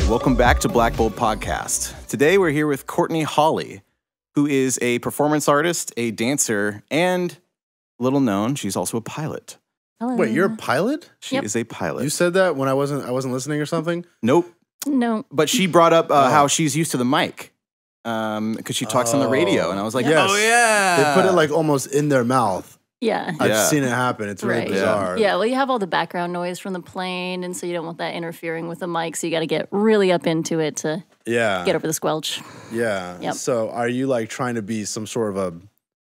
right, welcome back to Black Bulb Podcast. Today we're here with Courtney Holley, who is a performance artist, a dancer, and little known, she's also a pilot. Hello. Wait, you're a pilot? She Yep. is a pilot. You said that when I wasn't I wasn't listening or something? nope. no. But she brought up uh, Oh. how she's used to the mic because she talks on the radio, and I was like, Yes. oh yeah, They put it like almost in their mouth. Yeah. I've Yeah. seen it happen. It's really Right. bizarre. Yeah, well, you have all the background noise from the plane, and so you don't want that interfering with the mic. So you got to get really up into it to Yeah. get over the squelch. Yeah. Yep. So are you like trying to be some sort of a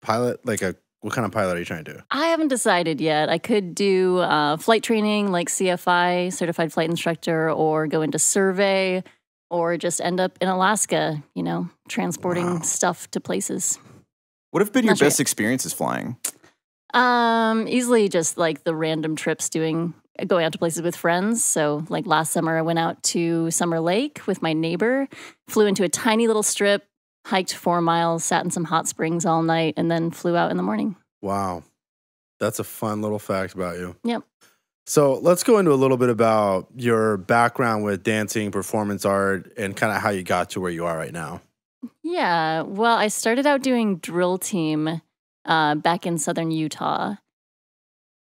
pilot? Like a what kind of pilot are you trying to do? I haven't decided yet. I could do uh, flight training, like CFI, certified flight instructor, or go into survey, or just end up in Alaska. You know, transporting Wow. stuff to places. What have been your sure best experiences flying? Um, easily just like the random trips doing going out to places with friends. So like last summer I went out to Summer Lake with my neighbor, flew into a tiny little strip, hiked 4 miles, sat in some hot springs all night and then flew out in the morning. Wow. That's a fun little fact about you. Yep. So let's go into a little bit about your background with dancing, performance art, and kind of how you got to where you are right now. Yeah, well, I started out doing drill team uh, back in southern Utah,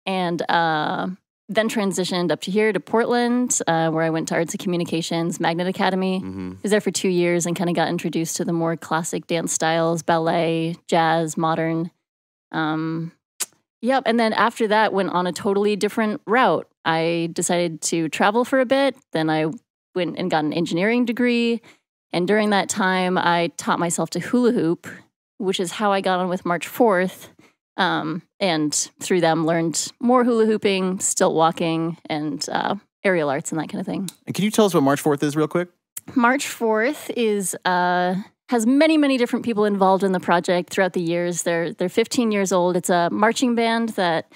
and uh, then transitioned up to here to Portland, uh, where I went to Arts and Communications Magnet Academy. Mm-hmm. was there for two years and kind of got introduced to the more classic dance styles ballet jazz modern um yep and then after that went on a totally different route i decided to travel for a bit then i went and got an engineering degree and during that time i taught myself to hula hoop which is how i got on with MarchFourth um, and through them learned more hula hooping stilt walking and uh, aerial arts and that kind of thing And can you tell us what MarchFourth is, real quick? MarchFourth is uh has many many different people involved in the project throughout the years. They're they're 15 years old. It's a marching band that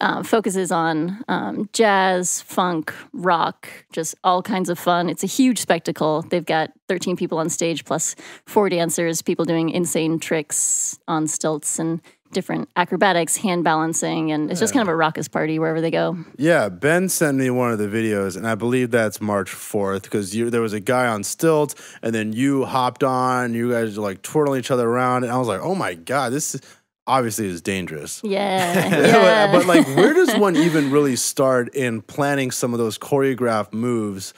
uh, focuses on um, jazz, funk, rock, just all kinds of fun. It's a huge spectacle. They've got 13 people on stage plus four dancers, people doing insane tricks on stilts and different acrobatics, hand balancing, and it's just kind of a raucous party wherever they go. Yeah, Ben sent me one of the videos, and I believe that's MarchFourth because there was a guy on stilts, and then you hopped on. You guys were like twirling each other around, and I was like, oh my God, this is, obviously is dangerous. Yeah, but, yeah. but like, where does one even really start in planning some of those choreographed moves?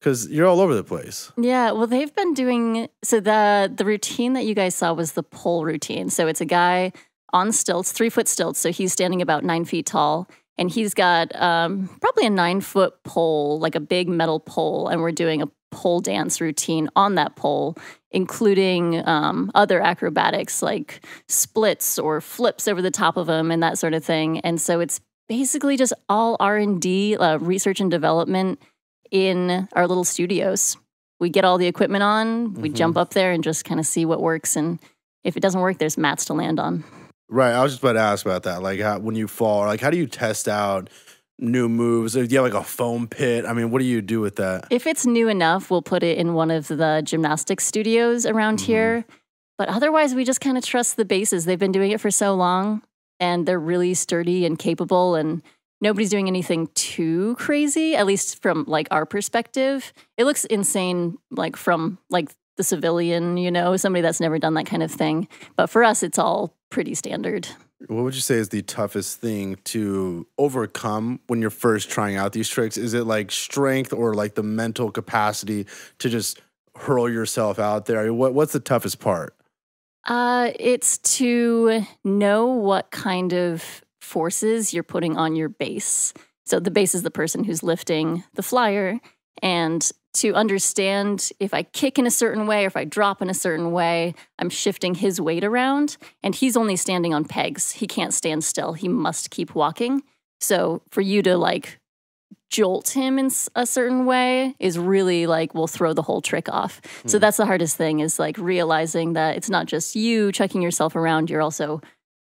Because you're all over the place. Yeah, well, they've been doing so. the The routine that you guys saw was the pole routine. So it's a guy on stilts, three foot stilts. So he's standing about nine feet tall, and he's got um, probably a nine foot pole, like a big metal pole, and we're doing a pole dance routine on that pole, including um, other acrobatics like splits or flips over the top of them and that sort of thing. And so it's basically just all R and D, uh, research and development in our little studios. We get all the equipment on, we Mhm. jump up there and just kind of see what works. And if it doesn't work, there's mats to land on. Right. I was just about to ask about that. Like, how, when you fall, like, how do you test out new moves? Do you have like a foam pit? I mean, what do you do with that? If it's new enough, we'll put it in one of the gymnastics studios around Mhm. here. But otherwise, we just kind of trust the bases. They've been doing it for so long and they're really sturdy and capable and nobody's doing anything too crazy at least from like our perspective. It looks insane like from like the civilian, you know, somebody that's never done that kind of thing. But for us it's all pretty standard. What would you say is the toughest thing to overcome when you're first trying out these tricks? Is it like strength or like the mental capacity to just hurl yourself out there? What, what's the toughest part? Uh, it's to know what kind of forces you're putting on your base. So the base is the person who's lifting the flyer, and to understand if I kick in a certain way or if I drop in a certain way, I'm shifting his weight around, and he's only standing on pegs. He can't stand still. He must keep walking. So for you to like jolt him in a certain way is really like will throw the whole trick off. So Hmm. that's the hardest thing is like realizing that it's not just you chucking yourself around, you're also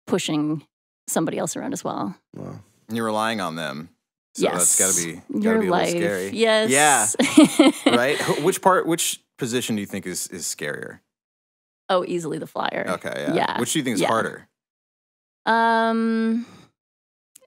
pushing somebody else around as well. Well, And you're relying on them. So yes. that's got to be gotta your be a life. little scary. Yes. Yeah. right? Which part, which position do you think is, is scarier? oh, easily the flyer. Okay, yeah. Yeah, Which do you think is yeah. harder? Um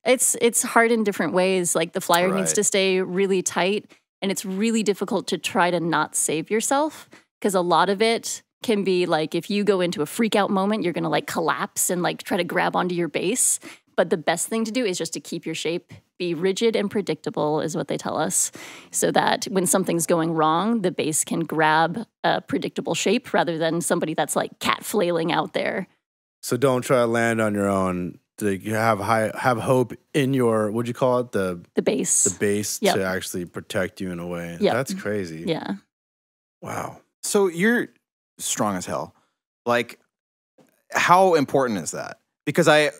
it's it's hard in different ways. Like the flyer needs to stay really tight and it's really difficult to try to not save yourself because a lot of it can be like if you go into a freak out moment, you're going to like collapse and like try to grab onto your base. But the best thing to do is just to keep your shape, be rigid and predictable, is what they tell us, so that when something's going wrong, the base can grab a predictable shape rather than somebody that's like cat flailing out there. So don't try to land on your own. To have high, have hope in your what do you call it the The base. the base Yep. to actually protect you in a way. Yep. That's crazy. yeah. Wow. So you're strong as hell. Like, how important is that? Because I,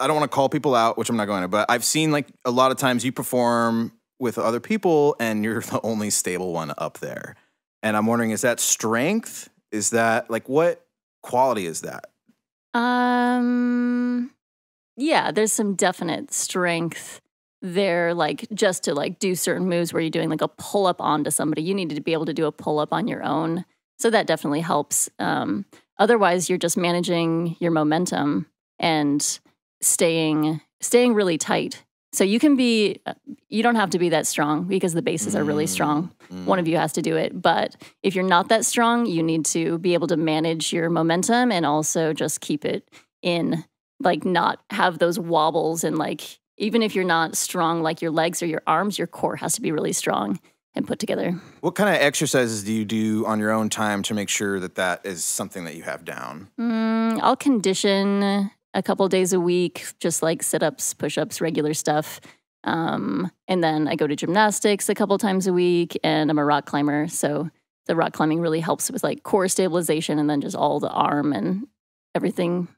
I don't want to call people out, which I'm not going to, but I've seen like a lot of times you perform with other people and you're the only stable one up there. And I'm wondering, is that strength? Is that like what quality is that? Um yeah, there's some definite strength there like just to like do certain moves where you're doing like a pull up onto somebody. You need to be able to do a pull up on your own. So that definitely helps. Um otherwise you're just managing your momentum and staying staying really tight. So you can be you don't have to be that strong because the bases are really strong Mm, one of you has to do it. But if you're not that strong, you need to be able to manage your momentum and also just keep it in, like, not have those wobbles. And, like, even if you're not strong, like your legs or your arms, your core has to be really strong and put together. What kind of exercises do you do on your own time to make sure that that is something that you have down? Mm, I'll condition a couple days a week, just like sit ups, push ups, regular stuff. Um, and then I go to gymnastics a couple times a week, and I'm a rock climber. So the rock climbing really helps with like core stabilization and then just all the arm and everything.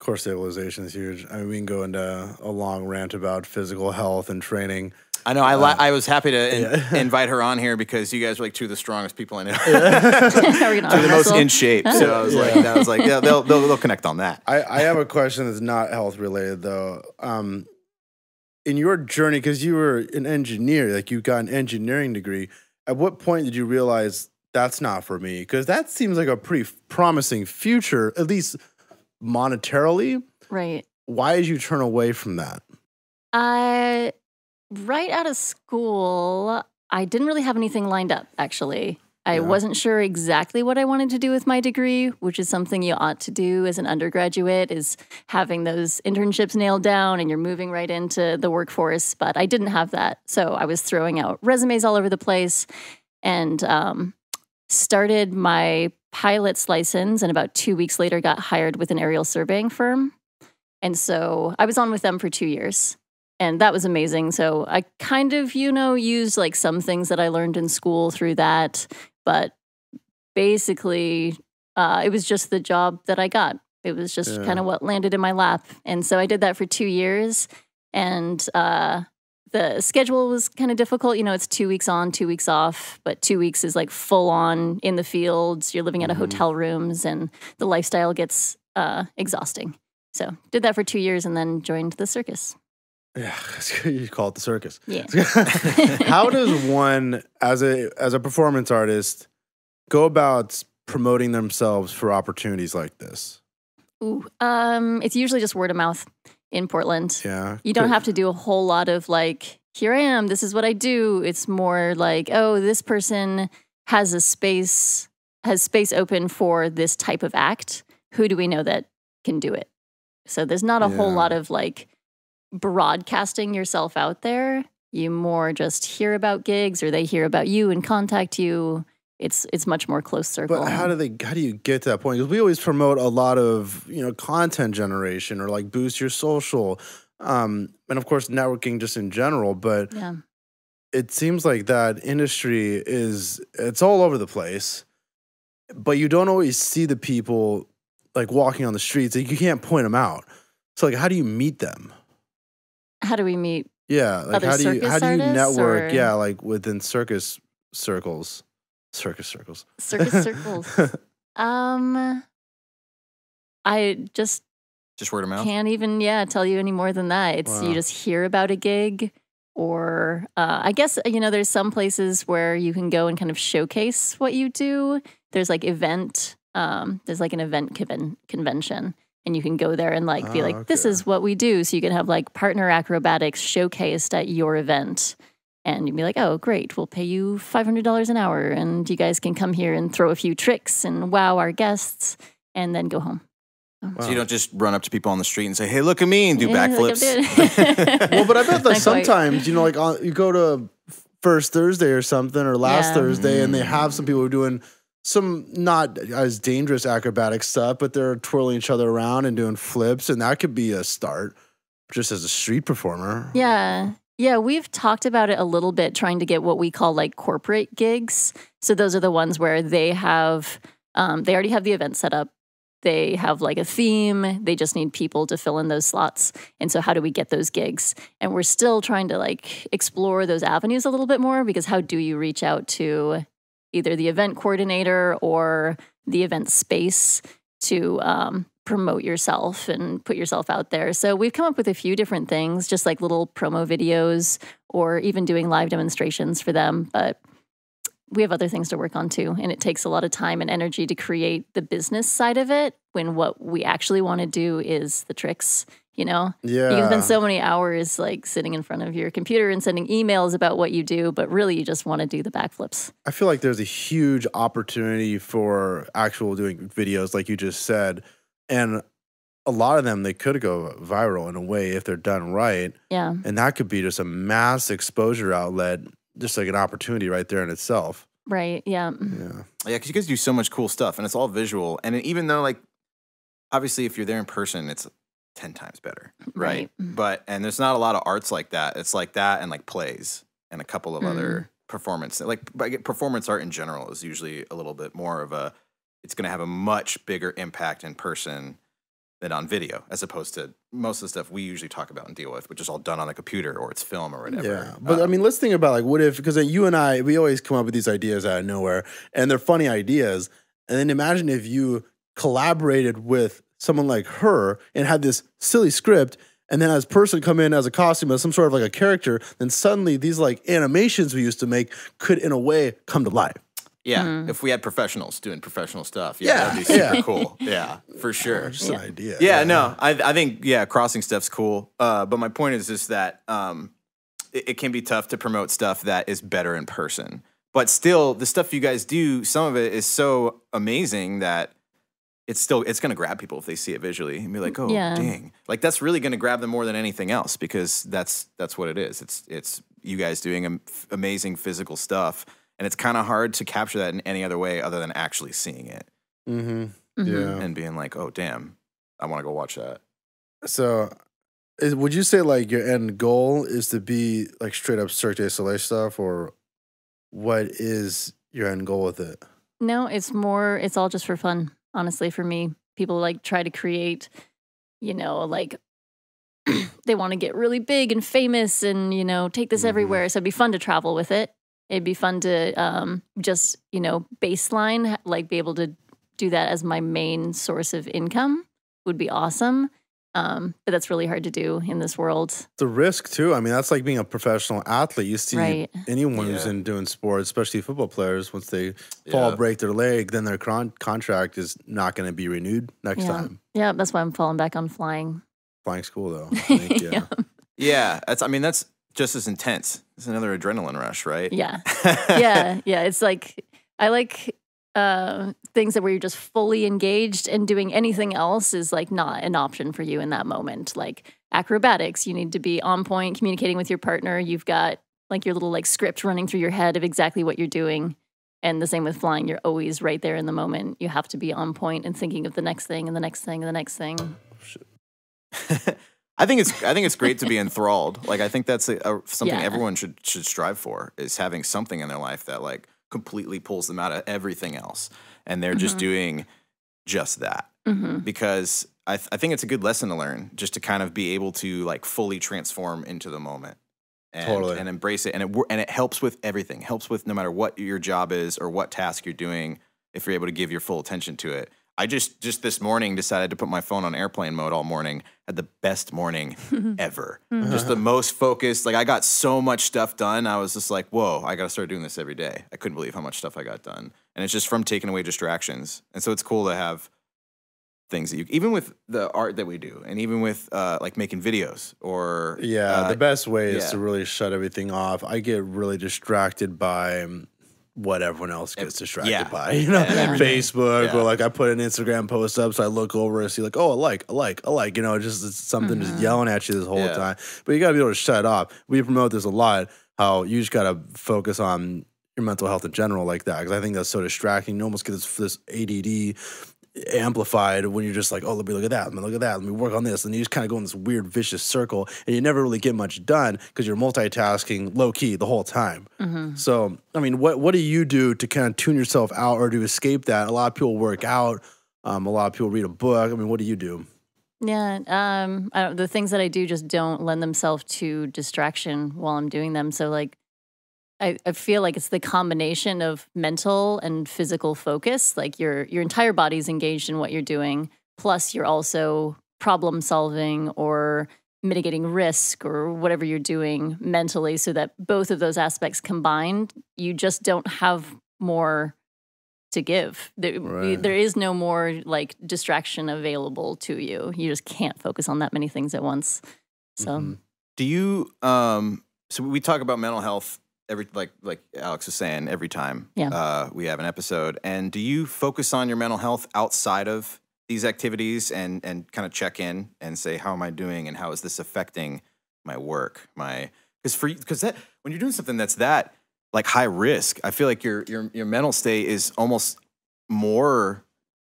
Core stabilization is huge. I mean, we can go into a long rant about physical health and training. I know. I li- I was happy to in- yeah. invite her on here because you guys are like two of the strongest people I know. Are we Two the most in shape. So I was like, I was like, yeah, they'll, they'll they'll connect on that. I, I have a question that's not health related though. Um, in your journey, because you were an engineer, like you got an engineering degree, at what point did you realize that's not for me? Because that seems like a pretty promising future, at least monetarily. Right. Why did you turn away from that? I right out of school, I didn't really have anything lined up actually. I Yeah. wasn't sure exactly what I wanted to do with my degree, which is something you ought to do as an undergraduate is having those internships nailed down and you're moving right into the workforce, but I didn't have that. So I was throwing out resumes all over the place and um, started my pilot's license and about 2 weeks later got hired with an aerial surveying firm. And so I was on with them for 2 years and that was amazing. So I kind of, you know, used like some things that I learned in school through that, but basically, uh, it was just the job that I got. It was just Yeah. kind of what landed in my lap, and so I did that for two years, and uh, the schedule was kind of difficult. You know, it's two weeks on, two weeks off, but two weeks is like full on in the fields. You're living out of Mhm. hotel rooms, and the lifestyle gets uh, exhausting. So did that for two years, and then joined the circus. Yeah, you call it the circus. Yeah. How does one, as a as a performance artist, go about promoting themselves for opportunities like this? Ooh, um, it's usually just word of mouth in Portland. Yeah, You don't have to do a whole lot of like, here I am, this is what I do. It's more like, oh, this person has a space, has space open for this type of act. Who do we know that can do it? So there's not a whole lot of like broadcasting yourself out there. You more just hear about gigs or they hear about you and contact you. It's it's much more close circle. But how do they? How do you get to that point? Because we always promote a lot of you know content generation or like boost your social, um, and of course networking just in general. But yeah. it seems like that industry is it's all over the place, but you don't always see the people like walking on the streets. Like, you can't point them out. So like, how do you meet them? How do we meet? Yeah, like Other how do you how do you network? or- Yeah, like within circus circles, circus circles, Circus circles. Um, I just Just word of mouth. can't even, yeah, tell you any more than that. It's Wow. you just hear about a gig, or uh, I guess you know, there's some places where you can go and kind of showcase what you do. There's like event, um, there's like an event conven- convention, and you can go there and like be Oh, like, this is what we do. So you can have like partner acrobatics showcased at your event. And you'd be like, oh, great, we'll pay you $500 an hour. And you guys can come here and throw a few tricks and wow our guests and then go home. Oh. So you don't just run up to people on the street and say, "Hey, look at me," and do Yeah, like backflips. doing- well, but I bet that like quite. sometimes you know, like on, you go to first Thursday or something or last Yeah. Thursday, and they mm. have some people who are doing some not as dangerous acrobatic stuff, but they're twirling each other around and doing flips, and that could be a start just as a street performer. Yeah. Yeah, we've talked about it a little bit, trying to get what we call like corporate gigs. So those are the ones where they have, um, they already have the event set up. They have like a theme. They just need people to fill in those slots. And so, how do we get those gigs? And we're still trying to like explore those avenues a little bit more because how do you reach out to either the event coordinator or the event space to um, promote yourself and put yourself out there. So we've come up with a few different things, just like little promo videos or even doing live demonstrations for them. But we have other things to work on too. And it takes a lot of time and energy to create the business side of it when what we actually want to do is the tricks. You know, Yeah. you can spend so many hours like sitting in front of your computer and sending emails about what you do, but really you just want to do the backflips. I feel like there's a huge opportunity for actual doing videos, like you just said, and a lot of them they could go viral in a way if they're done right, Yeah. and that could be just a mass exposure outlet, just like an opportunity right there in itself. Right. Yeah. Yeah, Yeah, because you guys do so much cool stuff, and it's all visual. And even though, like, obviously, if you're there in person, it's ten times better, right? Right. But and there's not a lot of arts like that. It's like that and like plays and a couple of other performance. Like, but I get- performance art in general is usually a little bit more of a. It's going to have a much bigger impact in person than on video, as opposed to most of the stuff we usually talk about and deal with, which is all done on the computer or it's film or whatever. yeah. But Uh, I mean, let's think about like what if because you and I we always come up with these ideas out of nowhere, and they're funny ideas. And then imagine if you collaborated with someone like her and had this silly script. And then as person come in as a costume as some sort of like a character, then suddenly these like animations we used to make could in a way come to life. yeah, Mm. if we had professionals doing professional stuff, yeah, Yeah, that'd be super yeah. cool. Yeah, for sure. Just an idea. Yeah, no, I I think yeah, crossing stuff's cool. Uh, but my point is just that um, it, it can be tough to promote stuff that is better in person. But still, the stuff you guys do, some of it is so amazing that it's still it's gonna grab people if they see it visually and be like, oh, Yeah. dang, like that's really gonna grab them more than anything else because that's that's what it is. It's it's you guys doing amazing physical stuff, and it's kind of hard to capture that in any other way other than actually seeing it Mm-hmm. Mhm. Yeah. and being like, oh, damn, I want to go watch that. So, is, would you say like your end goal is to be like straight up Cirque du Soleil stuff, or what is your end goal with it? No, it's more, it's all just for fun, honestly, for me. People like try to create, you know, like they want to get really big and famous and, you know, take this Mhm. everywhere. So it'd be fun to travel with it. It'd be fun to um, just, you know, baseline, like be able to do that as my main source of income would be awesome. Um, but that's really hard to do in this world. The risk too. I mean, that's like being a professional athlete. You see Right. anyone who's in doing sports, especially football players, once they fall, break their leg, then their con- contract is not going to be renewed next Yeah. time. Yeah, that's why I'm falling back on flying. Flying school though. I think, yeah. Yeah. Yeah, that's. I mean, that's just as intense. It's another adrenaline rush, right? Yeah. yeah, yeah. It's like I like uh, things that where you're just fully engaged and doing anything else is like not an option for you in that moment. Like acrobatics, you need to be on point, communicating with your partner. You've got like your little like script running through your head of exactly what you're doing. And the same with flying, you're always right there in the moment. You have to be on point and thinking of the next thing and the next thing and the next thing. I think it's. I think it's great to be enthralled. Like I think that's a, a, something Yeah. everyone should should strive for is having something in their life that like completely pulls them out of everything else, and they're just Mhm. doing just that. hmm Because I th- I think it's a good lesson to learn, just to kind of be able to like fully transform into the moment. And, Totally. and embrace it, and it and it helps with everything. Helps with no matter what your job is or what task you're doing. If you're able to give your full attention to it, I just just this morning decided to put my phone on airplane mode all morning. Had the best morning ever. Just the most focused. Like I got so much stuff done. I was just like, whoa, I got to start doing this every day. I couldn't believe how much stuff I got done, and it's just from taking away distractions. And so it's cool to have things that you even with the art that we do and even with uh like making videos or Yeah, uh, the best way is to really shut everything off. I get really distracted by um, what everyone else gets distracted yeah. by. You know, Yeah. Facebook Yeah. or like I put an Instagram post up, so I look over and see like, oh, I like, I like, I like. You know, just it's something just yelling at you this whole time. But you got to be able to shut it off. We promote this a lot. How you just got to focus on your mental health in general, like that, because I think that's so distracting. You almost get this this ADD amplified when you're just like, oh, let me look at that, let me look at that, let me work on this, and you just kind of go in this weird vicious circle, and you never really get much done because you're multitasking low key the whole time. So, I mean, what what do you do to kind of tune yourself out or to escape that? A lot of people work out. Um, a lot of people read a book. I mean, what do you do? Yeah, um, I don't, the things that I do just don't lend themselves to distraction while I'm doing them. So, like, I, I feel like it's the combination of mental and physical focus. Like your your entire body's engaged in what you're doing, plus you're also problem solving or mitigating risk or whatever you're doing mentally. So that both of those aspects combined, you just don't have more to give. There, Right. there is no more like distraction available to you. You just can't focus on that many things at once. So Mhm. Do you um so we talk about mental health every like like Alex was saying every time Yeah. uh we have an episode and do you focus on your mental health outside of these activities and and kind of check in and say how am I doing and how is this affecting my work my cuz for cuz that when you're doing something that's that like high risk I feel like your your your mental state is almost more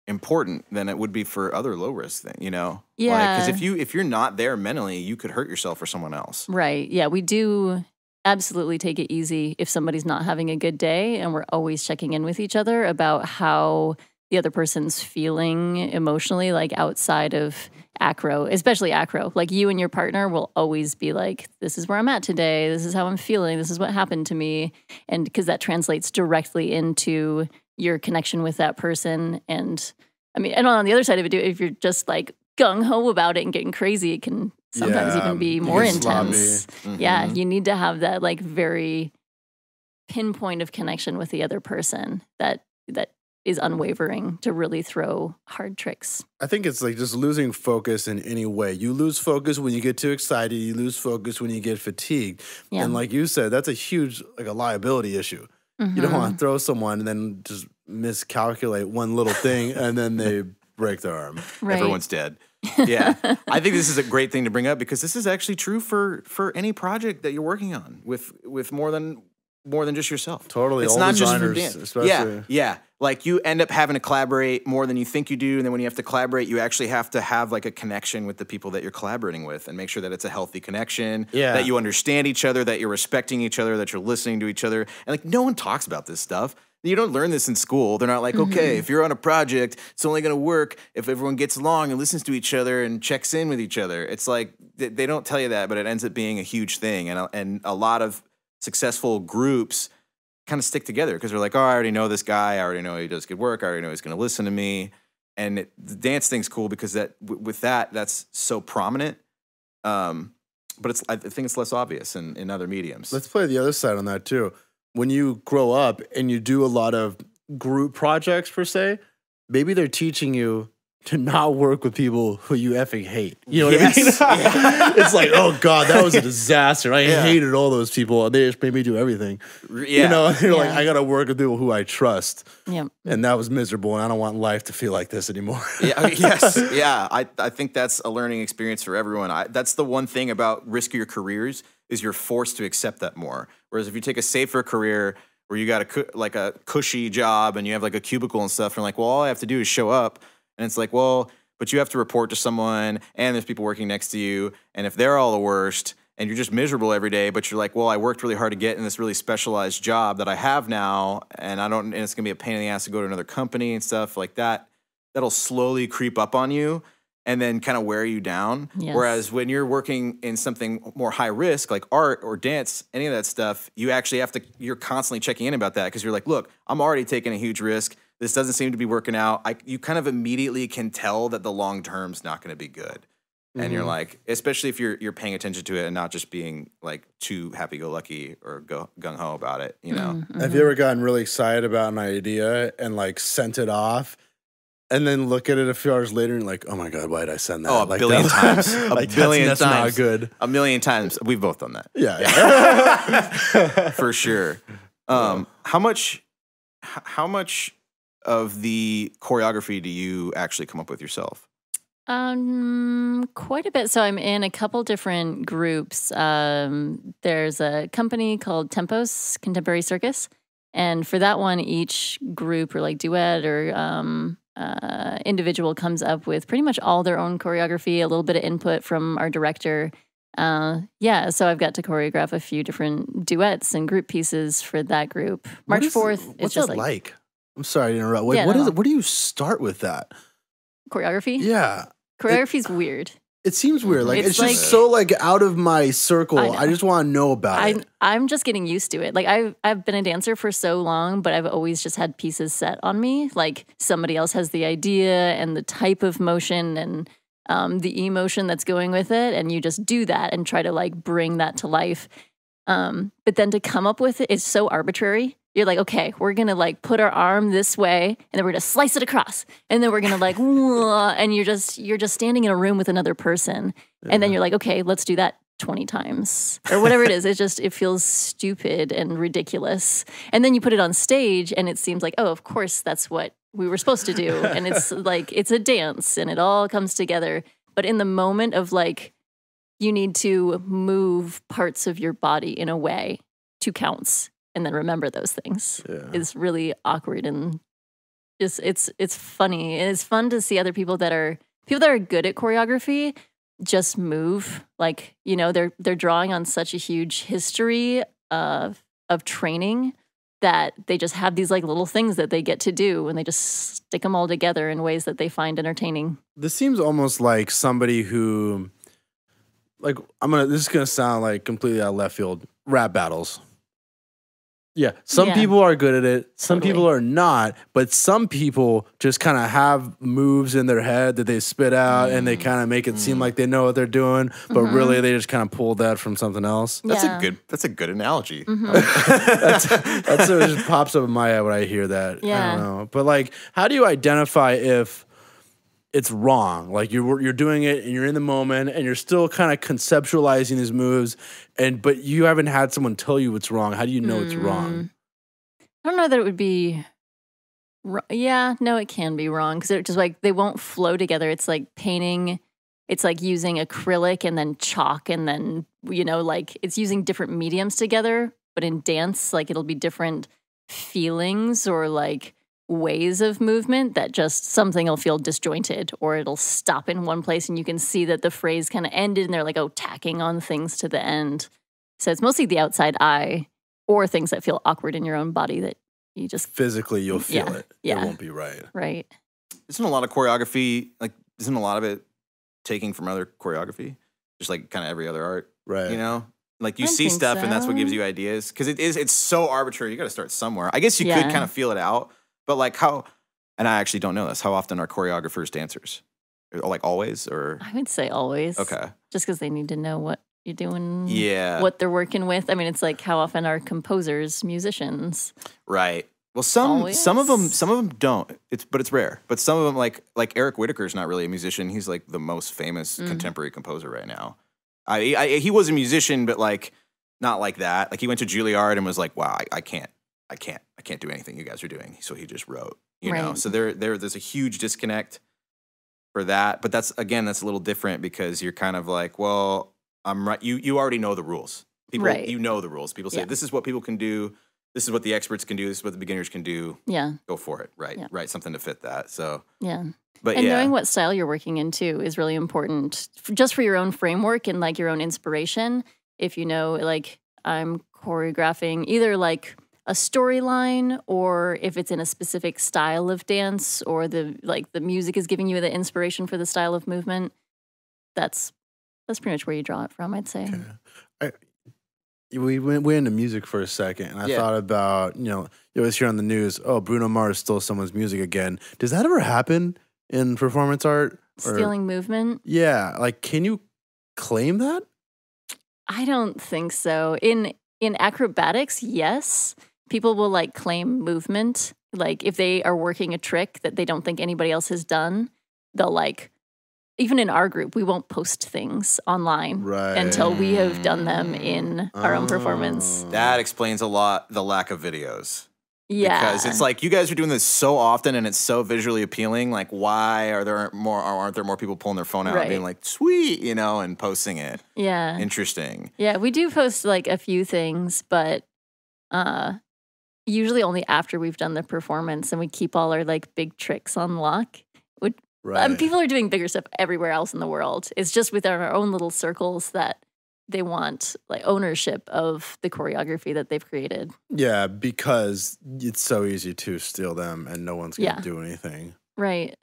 important than it would be for other low risk thing you know yeah because Yeah. if you if you're not there mentally you could hurt yourself or someone else Right. Yeah, we do absolutely take it easy if somebody's not having a good day and we're always checking in with each other about how the other person's feeling emotionally like outside of acro, especially acro. Like you and your partner will always be like this is where I'm at today, this is how I'm feeling, this is what happened to me. And because that translates directly into your connection with that person. And I mean, and on the other side of it, if you're just like gung ho about it and getting crazy, it can sometimes Yeah, even be more get sloppy. intense. Yeah, Mhm. you need to have that like very pinpoint of connection with the other person that that is unwavering to really throw hard tricks. I think it's like just losing focus in any way. You lose focus when you get too excited. You lose focus when you get fatigued. Yeah. And like you said, that's a huge like a liability issue. You don't want to throw someone and then just miscalculate one little thing and then they break their arm. right. everyone's dead yeah i think this is a great thing to bring up because this is actually true for for any project that you're working on with with more than more than just yourself Totally, it's all not just for designers, Dan. especially. yeah yeah like you end up having to collaborate more than you think you do and then when you have to collaborate you actually have to have like a connection with the people that you're collaborating with and make sure that it's a healthy connection Yeah. that you understand each other that you're respecting each other that you're listening to each other and like no one talks about this stuff you don't learn this in school. They're not like, okay, if you're on a project, it's only going to work if everyone gets along and listens to each other and checks in with each other. It's like they, they don't tell you that, but it ends up being a huge thing. And a, and a lot of successful groups kind of stick together because they're like, oh, I already know this guy. I already know he does good work. I already know he's going to listen to me. And it, the dance thing's cool because that w- with that, that's so prominent. Um, but it's I think it's less obvious in, in other mediums. Let's play the other side on that too. When you grow up and you do a lot of group projects per se, maybe they're teaching you to not work with people who you effing hate. You know Yes. what I mean? Yeah. it's like, oh god, that was a disaster. I Yeah. hated all those people, and they just made me do everything. yeah. You know, you're like, I gotta work with people who I trust, Yeah. and that was miserable, and I don't want life to feel like this anymore. yeah, yes, yeah. I, I think that's a learning experience for everyone. I, that's the one thing about riskier careers is you're forced to accept that more. Whereas if you take a safer career where you got a like a cushy job and you have like a cubicle and stuff, and like, well, all I have to do is show up, and it's like, well, but you have to report to someone, and there's people working next to you, and if they're all the worst. And you're just miserable every day, but you're like, well, I worked really hard to get in this really specialized job that I have now, and I don't, and it's gonna be a pain in the ass to go to another company and stuff like that that'll slowly creep up on you and then kind of wear you down. Yes. Whereas when you're working in something more high risk, like art or dance, any of that stuff, you actually have to, you're constantly checking in about that because you're like, look, I'm already taking a huge risk. This doesn't seem to be working out. I, you kind of immediately can tell that the long term's not going to be good. And you're Mhm. like, especially if you're you're paying attention to it and not just being like too happy go lucky or go gung ho about it, you know? Mhm, Have you ever gotten really excited about an idea and like sent it off and then look at it a few hours later and like, oh my god, why did I send that? Oh, a like, billion that- times. A like, that's- billion that's, times. not good. A million times. We've both done that. Yeah, yeah. for sure. Um, how much? How much of the choreography do you actually come up with yourself? Um, quite a bit. So I'm in a couple different groups. Um, there's a company called Tempos Contemporary Circus, and for that one, each group or like duet or um, uh, individual comes up with pretty much all their own choreography, a little bit of input from our director. Uh, yeah, so I've got to choreograph a few different duets and group pieces for that group. March is- fourth, What's it's just that like, like? I'm sorry to interrupt. Wait, Yeah, what is no. it? Where do you start with that? choreography. Yeah. Choreography's weird. It seems weird. Like it's, It's just like- so like out of my circle. I I, just want to know about I'm it. I'm just getting used to it. Like I've I've been a dancer for so long, but I've always just had pieces set on me. Like somebody else has the idea and the type of motion and um, the emotion that's going with it, and you just do that and try to like bring that to life. Um, but then to come up with it is so arbitrary. You're like, okay, we're gonna like put our arm this way, and then we're gonna slice it across, and then we're gonna like, and you're just you're just standing in a room with another person, and then you're like, okay, let's do that 20 times or whatever it is. It just, it feels stupid and ridiculous. And then you put it on stage and it seems like, oh, of course, that's what we were supposed to do. And it's like, it's a dance and it all comes together. But in the moment of like, you need to move parts of your body in a way to counts and then remember those things Yeah. is really awkward and just it's it's funny and it's fun to see other people that are people that are good at choreography just move like you know they're they're drawing on such a huge history of of training that they just have these like little things that they get to do and they just stick them all together in ways that they find entertaining This seems almost like somebody who, like, I'm gonna. This is gonna sound like completely out of left field. Rap battles. Yeah, some Yeah. people are good at it. Some Totally. people are not. But some people just kind of have moves in their head that they spit out, and Mm. they kind of make it seem like they know what they're doing, but Mhm. really they just kind of pulled that from something else. That's Yeah. a good. That's a good analogy. Mhm. that's that's what just pops up in my head when I hear that. I Yeah. don't know. But like, how do you identify if it's wrong? Like you're you're doing it and you're in the moment and you're still kind of conceptualizing these moves, and but you haven't had someone tell you what's wrong. How do you know it's hmm. wrong? I don't know that it would be. Yeah, no, it can be wrong because it's just like they won't flow together. It's like painting. It's like using acrylic and then chalk and then you know like it's using different mediums together. But in dance, like it'll be different feelings or like ways of movement that just something will feel disjointed or it'll stop in one place and you can see that the phrase kind of ended and they're like oh tacking on things to the end. So it's mostly the outside eye or things that feel awkward in your own body that you just Physically, you'll feel Yeah, it. yeah. It won't be right. right. Isn't a lot of choreography like? Isn't a lot of it taking from other choreography? Just like kind of every other art, Right. you know. Like you I see think stuff and that's what gives you ideas because it is it's so arbitrary. You got to start somewhere. I guess you could kind of feel it out, but like how? And I actually don't know this. How often are choreographers dancers? Like always, or I would say always. okay, Just because they need to know what you're doing, yeah, what they're working with. I mean, it's like how often are composers musicians? Right. Well, some some of them some of them don't. It's but it's rare. But some of them like like Eric Whitacre's not really a musician. He's like the most famous Mm. contemporary composer right now. I, I he was a musician, but like not like that. Like he went to Juilliard and was like, "Wow, I, I can't, I can't, I can't do anything you guys are doing." So he just wrote, you know. So there there there's a huge disconnect for that. But that's again that's a little different because you're kind of like, well, I'm right. You you already know the rules. People, Right. you know the rules. People say Yeah. this is what people can do. This is what the experts can do. This is what the beginners can do. Yeah, Go for it. Right. Yeah. Write something to fit that. So, yeah. but and yeah, knowing what style you're working in too is really important just for your own framework and like your own inspiration if you know like i'm choreographing either like a storyline or if it's in a specific style of dance or the like the music is giving you the inspiration for the style of movement that's that's pretty much where you draw it from i'd say we went, went into music for a second, and I Yeah. thought about you know you always hear on the news, oh Bruno Mars stole someone's music again. Does that ever happen in performance art? Or- stealing movement Yeah, like can you claim that? I don't think so. In in acrobatics, yes, people will like claim movement like if they are working a trick that they don't think anybody else has done, they'll like even in our group, we won't post things online Right. until we have done them in our own performance. Oh. That explains a lot the lack of videos. Yeah. Because it's like you guys are doing this so often and it's so visually appealing. Like, why are there more aren't there more people pulling their phone out and being like, sweet, you know, and posting it? yeah. Interesting. Yeah, we do post like a few things, but uh usually only after we've done the performance and we keep all our like big tricks on lock. Right. Um, people are doing bigger stuff everywhere else in the world. It's just within our own little circles that they want like ownership of the choreography that they've created. yeah, because it's so easy to steal them and no one's gonna Yeah. do anything. Right.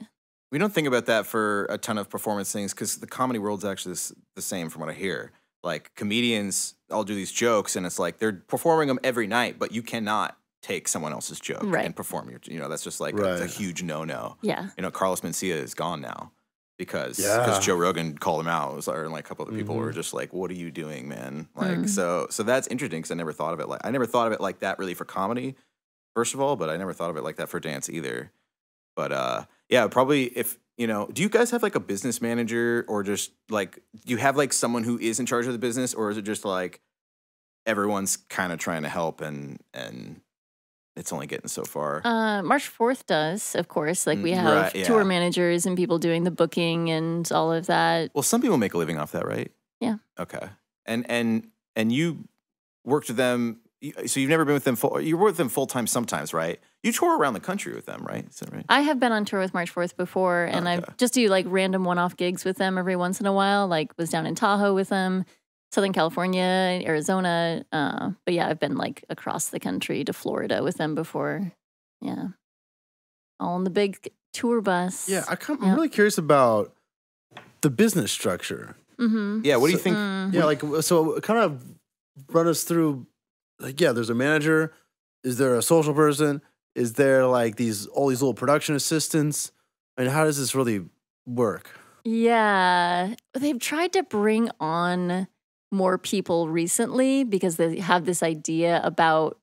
We don't think about that for a ton of performance things because the comedy world's actually s- the same from what I hear. Like comedians all do these jokes and it's like they're performing them every night, but you cannot take someone else's joke Right. and perform your, you know, that's just like a, a huge no no. Yeah. You know, Carlos Mencia is gone now because Yeah. because Joe Rogan called him out. It was, or like a couple of the people Mhm. were just like, "What are you doing, man?" Like Mhm. so so that's interesting because I never thought of it like I never thought of it like that really for comedy, first of all, but I never thought of it like that for dance either. But uh, yeah, probably if you know, do you guys have like a business manager or just like do you have like someone who is in charge of the business, or is it just like everyone's kind of trying to help and and it's only getting so far? Uh, MarchFourth does, of course. Like we Mm, have right, yeah. tour managers and people doing the booking and all of that. Well, some people make a living off that, right? Yeah. Okay. And and and you worked with them. So you've never been with them full. You were with them full time sometimes, right? You tour around the country with them, right? Is that right? I have been on tour with MarchFourth before, and Okay. I just do like random one off gigs with them every once in a while. Like, was down in Tahoe with them, Southern California, Arizona. Uh, but yeah, I've been like across the country to Florida with them before. Yeah. All in the big tour bus. Yeah, I come, Yeah. I'm really curious about the business structure. Mm-hmm. Yeah. What do you So- think? Mm. Yeah, like so kind of run us through like yeah, there's a manager, is there a social person? Is there like these all these little production assistants? I mean, how does this really work? Yeah, they've tried to bring on more people recently because they have this idea about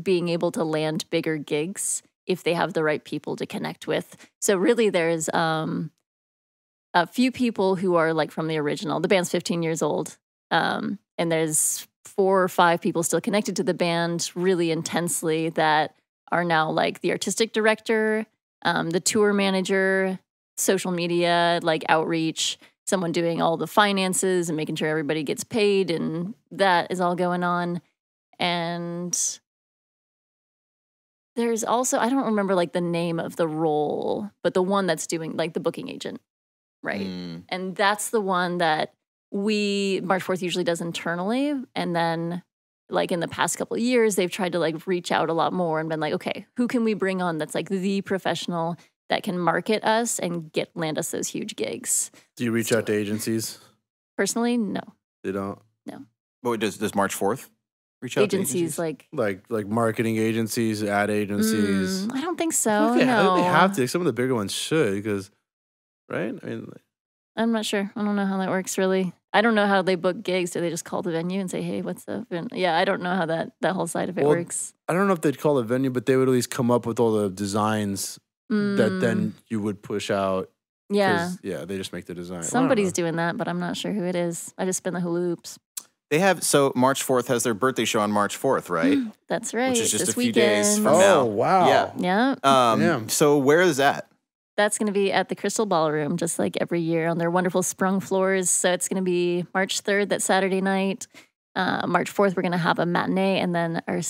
being able to land bigger gigs if they have the right people to connect with. So really there's um a few people who are like from the original. The band's 15 years old. Um and there's four or five people still connected to the band really intensely that are now like the artistic director, um, the tour manager, social media, like outreach, someone doing all the finances and making sure everybody gets paid, and that is all going on. And there's also, I don't remember like the name of the role, but the one that's doing like the booking agent, right? Mm, And that's the one that we, MarchFourth usually does internally. And then, like in the past couple of years, they've tried to like reach out a lot more and been like, okay, who can we bring on that's like the professional that can market us and get land us those huge gigs? Do you reach out to agencies? Personally, no. They don't No. but does does MarchFourth reach out Agencies, to agencies? like, like like marketing agencies, ad agencies. mm, I don't think I so. think they, no. they have to. Some of the bigger ones should because, right? I mean, I'm not sure. I don't know how that works really. I don't know how they book gigs. Do they just call the venue and say, "Hey, what's up?" And yeah, I don't know how that that whole side of it Well, works. I don't know if they'd call the venue, but they would at least come up with all the designs that Mm, then you would push out. yeah, yeah, they just make the design. Somebody's know. doing that, but I'm not sure who it is. I just spin the hula hoops. they have so MarchFourth has their birthday show on March fourth, right? That's right. Which is just this a few weekend. days from Oh now. wow! Yeah. Yeah, Um, Damn. So where is that? that's going to be at the Crystal Ballroom, just like every year on their wonderful sprung floors. So it's going to be March 3rd, that Saturday night. Uh, March 4th, we're going to have a matinee, and then our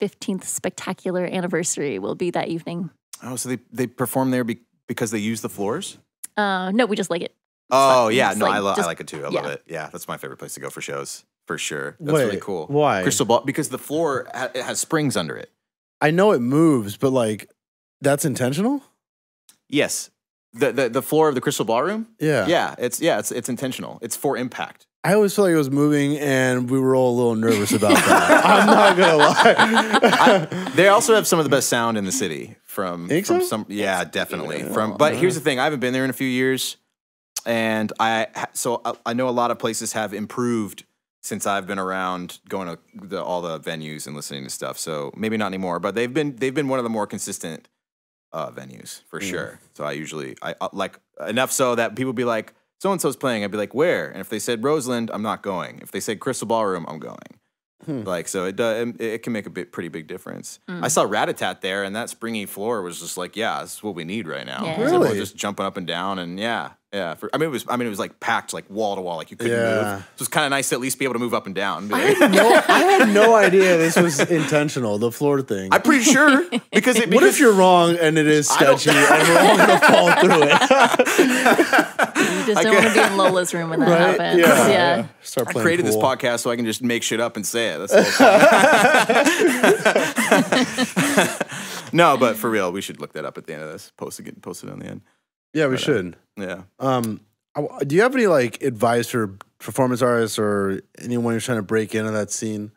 15th spectacular anniversary will be that evening. Oh, so they they perform there be, because they use the floors. Uh, no, we just like it. Oh fun. yeah, no, like I, lo- I like it too. I yeah. love it. Yeah, that's my favorite place to go for shows for sure. That's Wait, really cool. Why? Crystal ball because the floor ha- it has springs under it. I know it moves, but like that's intentional. Yes, the the, the floor of the crystal ballroom. Yeah. Yeah, it's yeah, it's it's intentional. It's for impact. I always felt like it was moving, and we were all a little nervous about that. I'm not gonna lie. They also have some of the best sound in the city. From Think from so? some yeah, definitely. Yeah. From but here's the thing: I haven't been there in a few years, and I so I, I know a lot of places have improved since I've been around going to the, all the venues and listening to stuff. So maybe not anymore, but they've been they've been one of the more consistent uh, venues for sure. So I usually I uh, like enough so that people be like so and so's playing. I'd be like where? And if they said Roseland, I'm not going. If they said Crystal Ballroom, I'm going. Hmm. Like so, it does. It, it can make a bit pretty big difference. I saw Ratatat there, and that springy floor was just like, yeah, this is what we need right now. Yeah. 'Cause everyone Really? just jumping up and down, and yeah, yeah. For, I mean, it was. I mean, it was like packed, like wall to wall, like you couldn't Yeah. move. So was kind of nice to at least be able to move up and down. I had no, I had no idea this was intentional. The floor thing. I'm pretty sure because it. what if you're wrong and it is sketchy and we're all gonna fall through it? You just don't want to be in Lola's room when that Right? happens. Yeah. Yeah. Start I playing created this podcast so I can just make shit up and say it. That's the whole point. no, but for real, we should look that up at the end of this. Post it, get posted on the end. Yeah, we should. Yeah. Um, do you have any like advice for performance artists or anyone who's trying to break into that scene?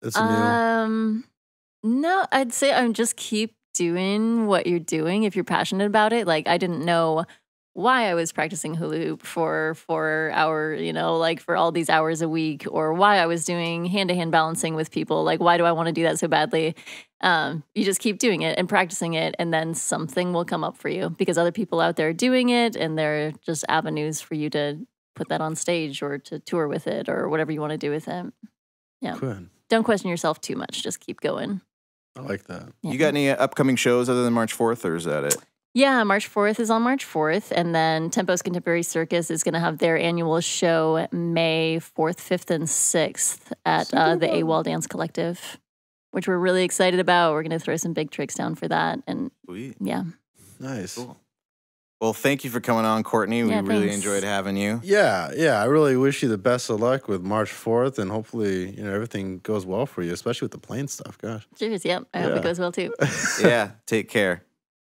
That's new. Um, no, I'd say I'm just keep doing what you're doing if you're passionate about it. Like I didn't know why I was practicing hula hoop for four hour, you know, like for all these hours a week, or why I was doing hand to hand balancing with people. Like why do I want to do that so badly? Um, you just keep doing it and practicing it, and then something will come up for you because other people out there are doing it, and they're just avenues for you to put that on stage or to tour with it or whatever you want to do with it. Yeah Good. don't question yourself too much. Just keep going. I like that. You got any uh, upcoming shows other than MarchFourth, or is that it? Yeah, MarchFourth is on March 4th. And then Tempos Contemporary Circus is going to have their annual show May 4th, 5th, and 6th at uh, the AWOL Dance Collective, which we're really excited about. We're going to throw some big tricks down for that. And Sweet. yeah, Nice. Cool. Well, thank you for coming on, Courtney. We Yeah, really thanks. enjoyed having you. Yeah, yeah. I really wish you the best of luck with MarchFourth, and hopefully, you know, everything goes well for you, especially with the plane stuff. Gosh, cheers. Yep. I hope it goes well too. yeah. Take care.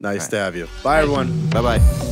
Nice to have you. Bye, everyone. Bye bye.